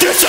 Get